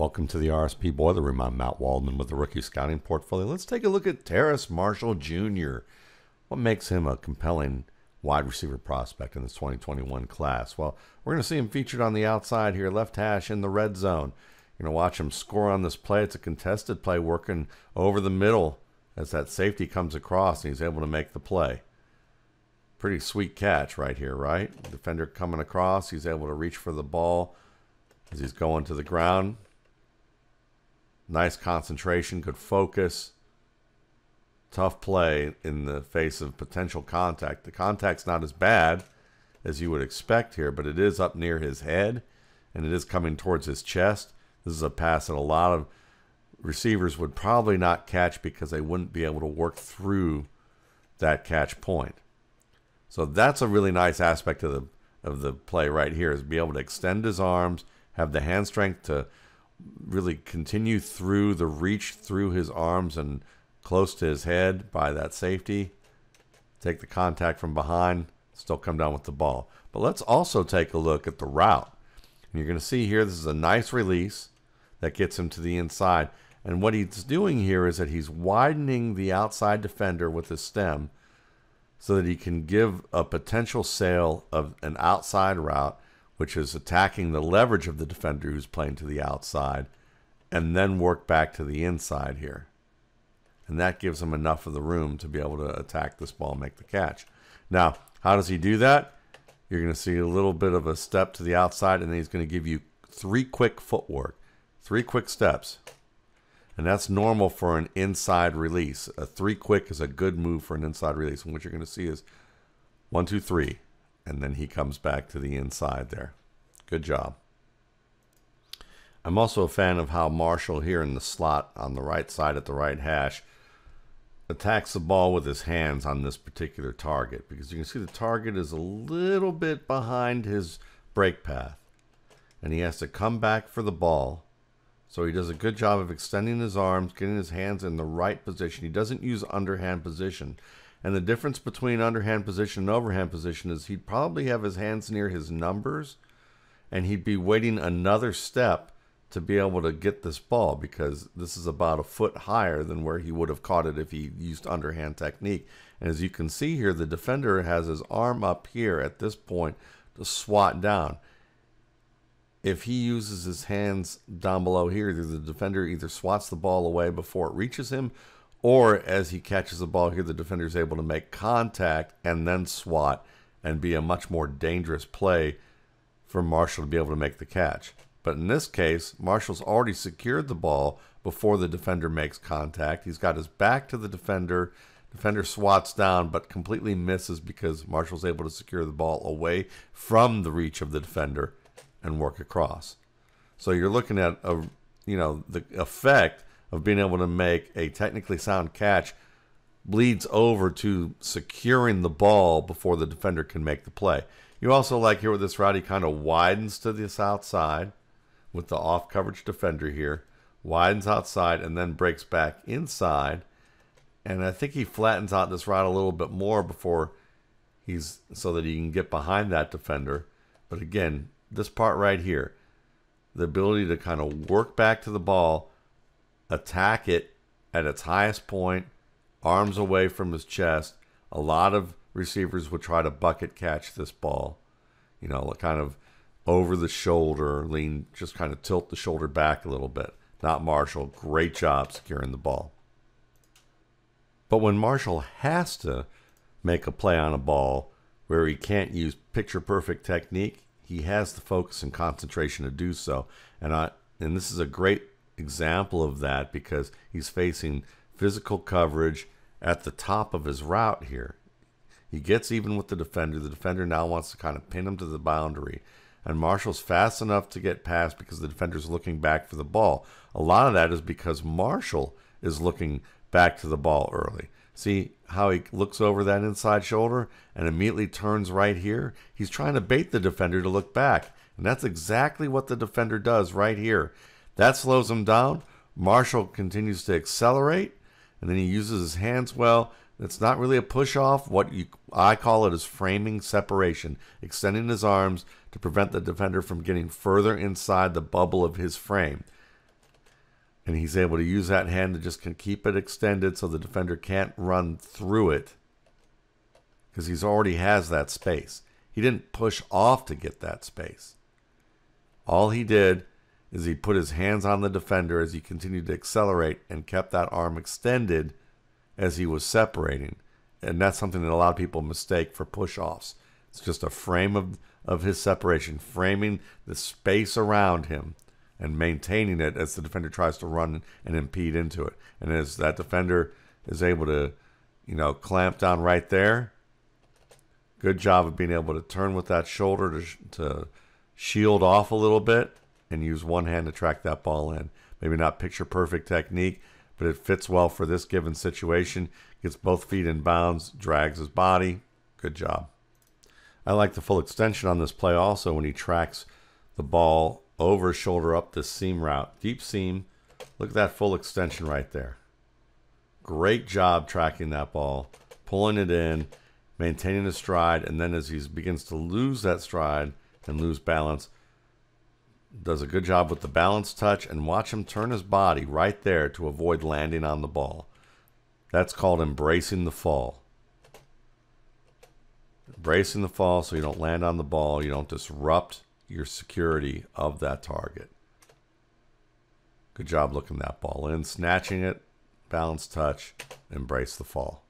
Welcome to the RSP Boiler Room. I'm Matt Waldman with the Rookie Scouting Portfolio. Let's take a look at Terrace Marshall Jr. What makes him a compelling wide receiver prospect in this 2021 class? Well, we're going to see him featured on the outside here, left hash in the red zone. You're going to watch him score on this play. It's a contested play working over the middle as that safety comes across and he's able to make the play. Pretty sweet catch right here, right? Defender coming across. He's able to reach for the ball as he's going to the ground. Nice concentration, good focus. Tough play in the face of potential contact. The contact's not as bad as you would expect here, but it is up near his head and it is coming towards his chest. This is a pass that a lot of receivers would probably not catch because they wouldn't be able to work through that catch point. So that's a really nice aspect of the of the play right here is be able to extend his arms, have the hand strength to really continue through the reach through his arms and close to his head by that safety. Take the contact from behind, still come down with the ball. But let's also take a look at the route. And you're going to see here, this is a nice release that gets him to the inside. And what he's doing here is that he's widening the outside defender with his stem so that he can give a potential sail of an outside route which is attacking the leverage of the defender who's playing to the outside, and then work back to the inside here. And that gives him enough of the room to be able to attack this ball and make the catch. Now, how does he do that? You're going to see a little bit of a step to the outside, and then he's going to give you three quick footwork, three quick steps. And that's normal for an inside release. A three quick is a good move for an inside release. And what you're going to see is one, two, three and then he comes back to the inside there. Good job. I'm also a fan of how Marshall here in the slot on the right side at the right hash attacks the ball with his hands on this particular target because you can see the target is a little bit behind his break path and he has to come back for the ball. So he does a good job of extending his arms, getting his hands in the right position. He doesn't use underhand position. And the difference between underhand position and overhand position is he'd probably have his hands near his numbers and he'd be waiting another step to be able to get this ball because this is about a foot higher than where he would have caught it if he used underhand technique. And as you can see here, the defender has his arm up here at this point to swat down. If he uses his hands down below here, the defender either swats the ball away before it reaches him or as he catches the ball here, the defender is able to make contact and then swat and be a much more dangerous play for Marshall to be able to make the catch. But in this case, Marshall's already secured the ball before the defender makes contact. He's got his back to the defender. Defender swats down but completely misses because Marshall's able to secure the ball away from the reach of the defender and work across. So you're looking at a you know the effect of being able to make a technically sound catch bleeds over to securing the ball before the defender can make the play. You also like here with this route, he kind of widens to this outside with the off coverage defender here, widens outside and then breaks back inside. And I think he flattens out this route a little bit more before he's so that he can get behind that defender. But again, this part right here, the ability to kind of work back to the ball attack it at its highest point, arms away from his chest. A lot of receivers would try to bucket catch this ball, you know, kind of over the shoulder, lean, just kind of tilt the shoulder back a little bit. Not Marshall. Great job securing the ball. But when Marshall has to make a play on a ball where he can't use picture perfect technique, he has the focus and concentration to do so. And I and this is a great example of that because he's facing physical coverage at the top of his route here. He gets even with the defender. The defender now wants to kind of pin him to the boundary. And Marshall's fast enough to get past because the defender's looking back for the ball. A lot of that is because Marshall is looking back to the ball early. See how he looks over that inside shoulder and immediately turns right here? He's trying to bait the defender to look back. And that's exactly what the defender does right here. That slows him down. Marshall continues to accelerate, and then he uses his hands well. It's not really a push off. What you I call it is framing separation, extending his arms to prevent the defender from getting further inside the bubble of his frame. And he's able to use that hand to just can keep it extended so the defender can't run through it because he's already has that space. He didn't push off to get that space. All he did is he put his hands on the defender as he continued to accelerate and kept that arm extended as he was separating. And that's something that a lot of people mistake for push offs. It's just a frame of, of his separation, framing the space around him and maintaining it as the defender tries to run and impede into it. And as that defender is able to, you know, clamp down right there, good job of being able to turn with that shoulder to, to shield off a little bit and use one hand to track that ball in. Maybe not picture perfect technique, but it fits well for this given situation. Gets both feet in bounds, drags his body. Good job. I like the full extension on this play also when he tracks the ball over shoulder up the seam route. Deep seam. Look at that full extension right there. Great job tracking that ball, pulling it in, maintaining the stride, and then as he begins to lose that stride and lose balance, does a good job with the balance touch and watch him turn his body right there to avoid landing on the ball. That's called embracing the fall. Embracing the fall so you don't land on the ball, you don't disrupt your security of that target. Good job looking that ball in, snatching it, balance touch, embrace the fall.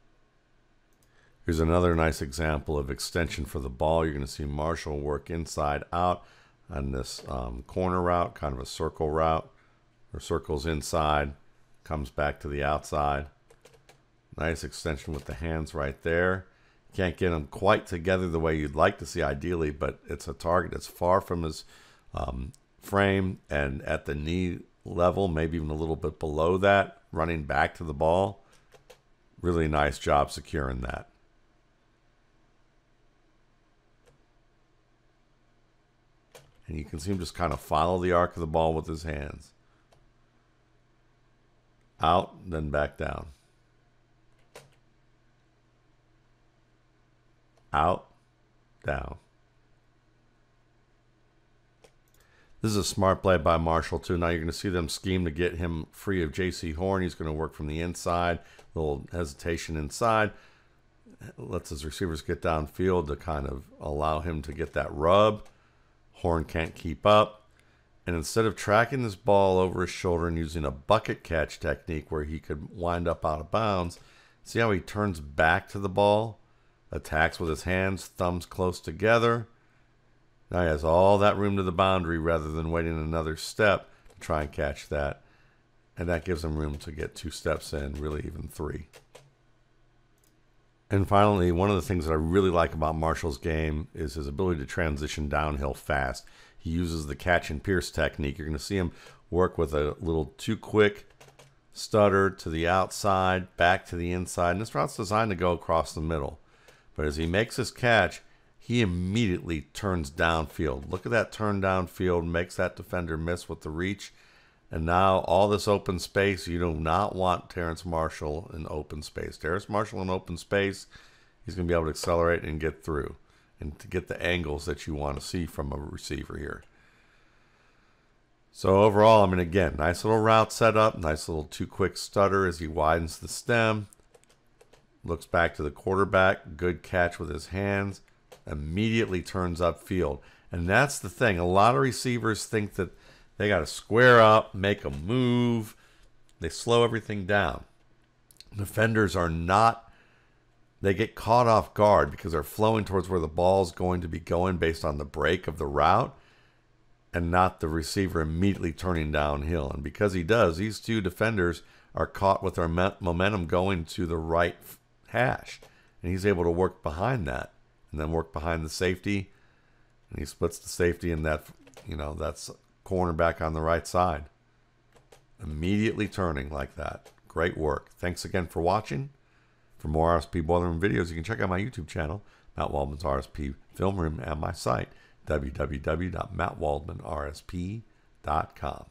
Here's another nice example of extension for the ball. You're going to see Marshall work inside out on this um, corner route, kind of a circle route, or circles inside, comes back to the outside. Nice extension with the hands right there. Can't get them quite together the way you'd like to see ideally, but it's a target that's far from his um, frame and at the knee level, maybe even a little bit below that, running back to the ball. Really nice job securing that. And you can see him just kind of follow the arc of the ball with his hands. Out, then back down. Out, down. This is a smart play by Marshall, too. Now you're going to see them scheme to get him free of Jaycee Horn. He's going to work from the inside. A little hesitation inside. Lets his receivers get downfield to kind of allow him to get that rub. Horn can't keep up. And instead of tracking this ball over his shoulder and using a bucket catch technique where he could wind up out of bounds, see how he turns back to the ball, attacks with his hands, thumbs close together. Now he has all that room to the boundary rather than waiting another step to try and catch that. And that gives him room to get two steps in, really even three. And finally, one of the things that I really like about Marshall's game is his ability to transition downhill fast. He uses the catch and pierce technique. You're going to see him work with a little too quick stutter to the outside, back to the inside. And this route's designed to go across the middle. But as he makes his catch, he immediately turns downfield. Look at that turn downfield, makes that defender miss with the reach. And now all this open space, you do not want Terrace Marshall in open space. Terrace Marshall in open space, he's going to be able to accelerate and get through and to get the angles that you want to see from a receiver here. So overall, I mean, again, nice little route setup, nice little too quick stutter as he widens the stem. Looks back to the quarterback, good catch with his hands, immediately turns upfield. And that's the thing. A lot of receivers think that they got to square up, make a move. They slow everything down. Defenders are not, they get caught off guard because they're flowing towards where the ball's going to be going based on the break of the route and not the receiver immediately turning downhill. And because he does, these two defenders are caught with their momentum going to the right hash. And he's able to work behind that and then work behind the safety. And he splits the safety and that, you know, that's cornerback on the right side. Immediately turning like that. Great work. Thanks again for watching. For more RSP Boiler videos, you can check out my YouTube channel, Matt Waldman's RSP Film Room, and my site, www.mattwaldmanrsp.com.